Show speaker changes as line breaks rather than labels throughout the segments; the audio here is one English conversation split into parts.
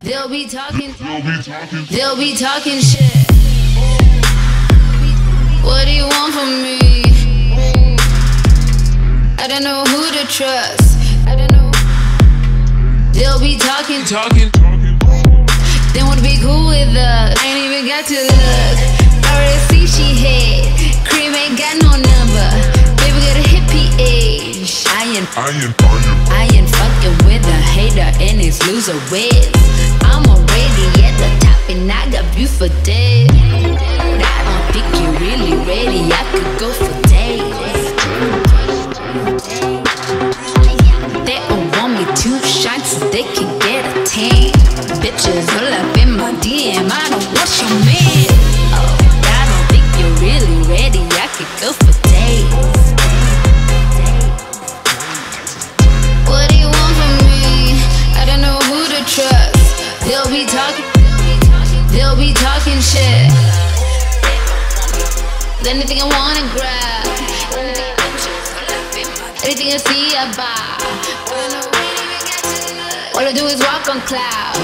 They'll be talking, they'll be talking shit. What do you want from me? I don't know who to trust. I don't know. They'll be talking,
Talking,
they wanna be cool with us. I ain't even got to look. Age. I ain't
I am, I.
I ain't fucking with a hater and his loser ways. I'm already at the top and I got views for days. I don't think you're really ready. I could go for days. They all want me to shine so they can get a tan. Bitches all up be talking shit. Anything I wanna grab, anything I see I buy. All I do is walk on clouds.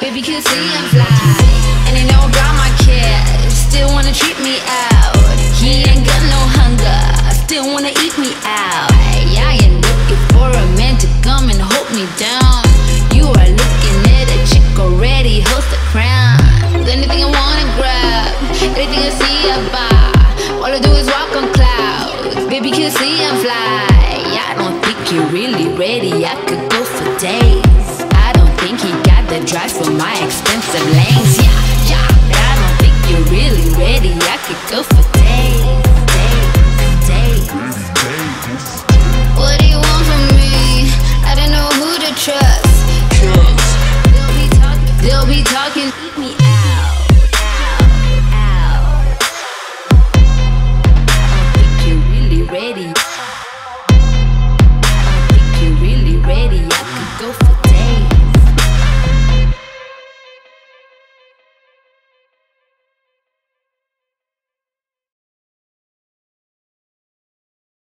Baby can see I'm fly, and they know about my kids. Still wanna treat me out. I see I buy. All I do is walk on clouds. Baby can see I'm fly. I don't think you're really ready. I could go for days. I don't think he got the drive for my expensive lanes. Yeah, yeah. I don't think you're really ready. I could go for days.